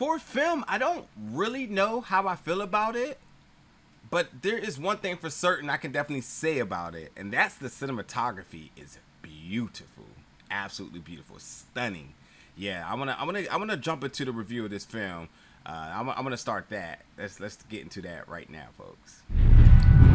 for film, I don't really know how I feel about it. But there is one thing for certain I can definitely say about it, and that's the cinematography is beautiful, absolutely beautiful, stunning. Yeah, I'm gonna I'm gonna I'm gonna jump into the review of this film. Uh, I'm, I'm gonna start that. Let's let's get into that right now, folks.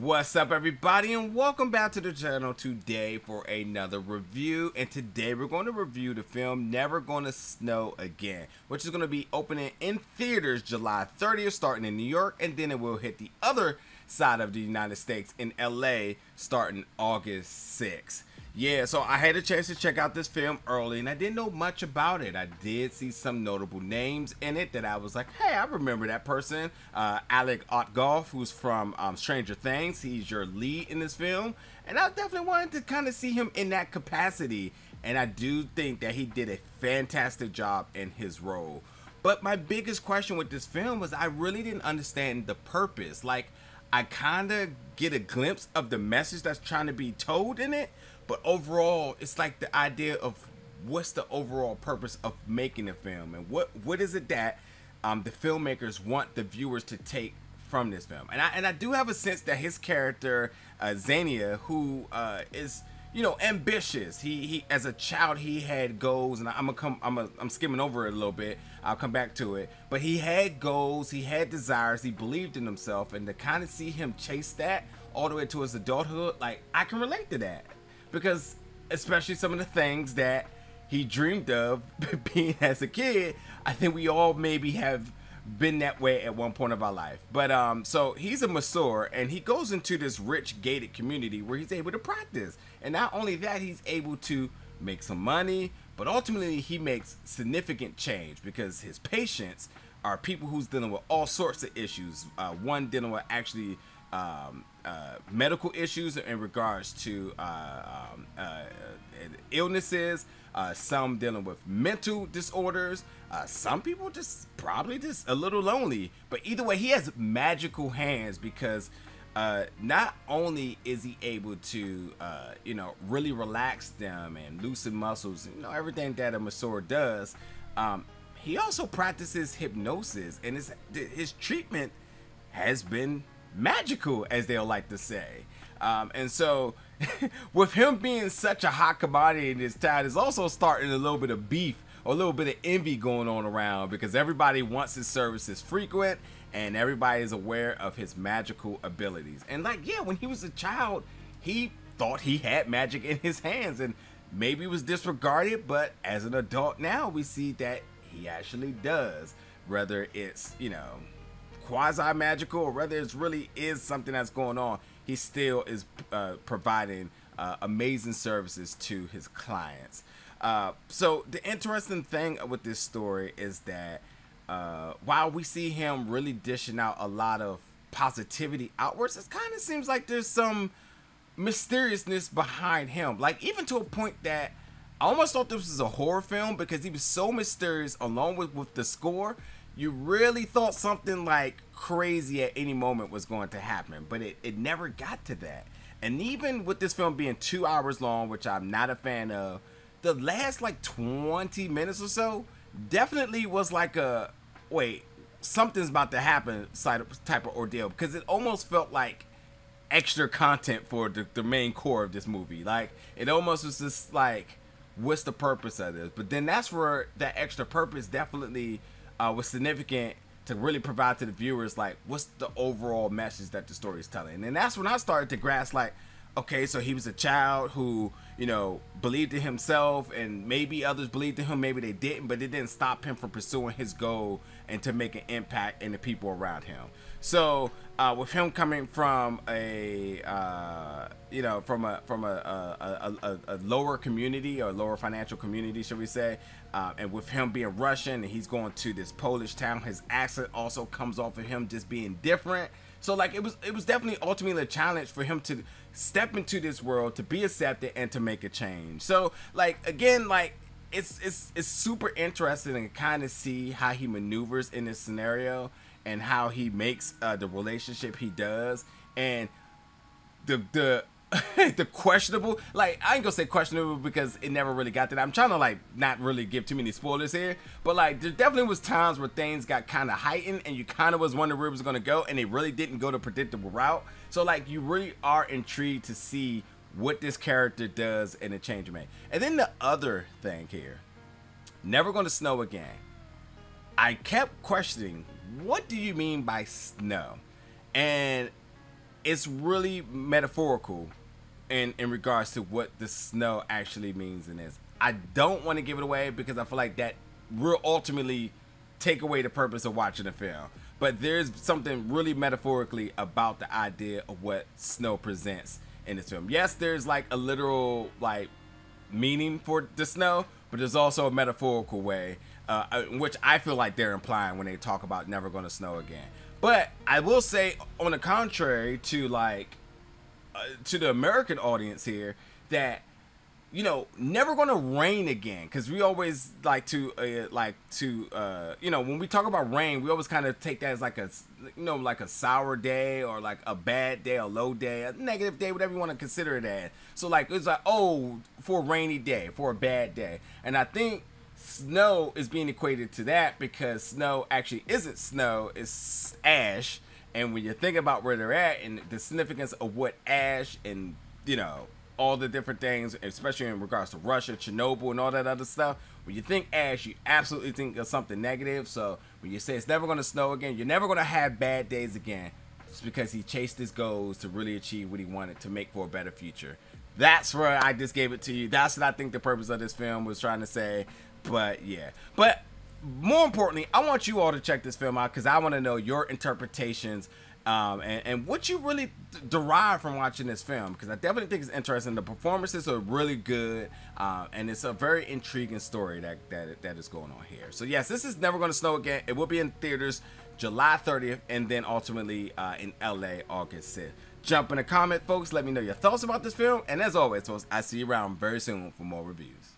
What's up everybody and welcome back to the channel today for another review and today we're going to review the film Never Gonna Snow Again which is going to be opening in theaters July 30th starting in New York and then it will hit the other side of the United States in LA starting August 6th. Yeah, so I had a chance to check out this film early and I didn't know much about it. I did see some notable names in it that I was like, hey, I remember that person. Uh, Alec Utgoff, who's from um, Stranger Things. He's your lead in this film. And I definitely wanted to kind of see him in that capacity. And I do think that he did a fantastic job in his role. But my biggest question with this film was I really didn't understand the purpose. Like, I kind of get a glimpse of the message that's trying to be told in it, but overall, it's like the idea of what's the overall purpose of making a film and what what is it that um, the filmmakers want the viewers to take from this film. And I and I do have a sense that his character uh, Zhenia, who uh, is you know ambitious. He he as a child he had goals, and I'm gonna come. I'm a, I'm skimming over it a little bit. I'll come back to it. But he had goals. He had desires. He believed in himself, and to kind of see him chase that all the way to his adulthood, like I can relate to that because especially some of the things that he dreamed of being as a kid, I think we all maybe have been that way at one point of our life. But um, so he's a masseur and he goes into this rich gated community where he's able to practice. And not only that, he's able to make some money, but ultimately he makes significant change because his patients are people who's dealing with all sorts of issues. Uh, one dealing with actually um, uh, medical issues in regards to uh, um, uh, illnesses, uh, some dealing with mental disorders, uh, some people just probably just a little lonely. But either way, he has magical hands because uh, not only is he able to, uh, you know, really relax them and loosen muscles, you know, everything that a masseur does, um, he also practices hypnosis, and his his treatment has been magical, as they'll like to say. Um, and so, with him being such a hot commodity in this town, is also starting a little bit of beef or a little bit of envy going on around because everybody wants his services frequent and everybody is aware of his magical abilities. And like, yeah, when he was a child, he thought he had magic in his hands and maybe was disregarded, but as an adult now, we see that he actually does. Whether it's, you know, quasi magical or whether it really is something that's going on, he still is uh, providing uh, amazing services to his clients. Uh, so the interesting thing with this story is that uh, while we see him really dishing out a lot of positivity outwards, it kind of seems like there's some mysteriousness behind him. Like even to a point that I almost thought this was a horror film because he was so mysterious along with, with the score you really thought something like crazy at any moment was going to happen, but it, it never got to that. And even with this film being two hours long, which I'm not a fan of, the last like 20 minutes or so definitely was like a wait, something's about to happen type of ordeal because it almost felt like extra content for the, the main core of this movie. Like it almost was just like, what's the purpose of this? But then that's where that extra purpose definitely uh, was significant to really provide to the viewers like what's the overall message that the story is telling? And that's when i started to grasp like okay so he was a child who you know believed in himself and maybe others believed in him maybe they didn't but it didn't stop him from pursuing his goal and to make an impact in the people around him. So uh, with him coming from a uh, you know from a from a a, a, a, lower community or lower financial community should we say uh, and with him being russian and he's going to this polish town his accent also comes off of him just being different. So like it was it was definitely ultimately a challenge for him to step into this world to be accepted and to make a change. So like again like it's it's it's super interesting and kind of see how he maneuvers in this scenario and how he makes uh, the relationship he does and the the the questionable like I ain't gonna say questionable because it never really got that. I'm trying to like not really give too many spoilers here, but like there definitely was times where things got kind of heightened and you kind of was wondering where it was gonna go, and it really didn't go the predictable route. So like you really are intrigued to see what this character does in the change of man. And then the other thing here, never gonna snow again. I kept questioning, what do you mean by snow? And it's really metaphorical in in regards to what the snow actually means in this. I don't want to give it away because I feel like that will ultimately take away the purpose of watching the film. But there's something really metaphorically about the idea of what snow presents in this film. Yes, there's like a literal like meaning for the snow, but there's also a metaphorical way, uh, uh which I feel like they're implying when they talk about never going to snow again. But I will say, on the contrary to like uh, to the American audience here, that you know never gonna rain again because we always like to uh, like to uh, you know when we talk about rain we always kind of take that as like a you know like a sour day or like a bad day a low day a negative day whatever you want to consider it as so like it's like oh for a rainy day for a bad day and i think snow is being equated to that because snow actually isn't snow, it's ash. And when you think about where they're at and the significance of what ash and, you know, all the different things, especially in regards to Russia, Chernobyl, and all that other stuff, when you think ash, you absolutely think of something negative. So when you say it's never going to snow again, you're never going to have bad days again. It's because he chased his goals to really achieve what he wanted to make for a better future. That's where I just gave it to you. That's what I think the purpose of this film was trying to say. But yeah, but more importantly, I want you all to check this film out because I want to know your interpretations um, and, and, what you really derive from watching this film because I definitely think it's interesting. The performances are really good, uh, and it's a very intriguing story that, that that is going on here. So yes, this is never going to snow again. It will be in theaters July 30th, and then ultimately uh, in LA August 6th. Jump in the comment, folks. Let me know your thoughts about this film, and as always, folks, I see you around very soon for more reviews.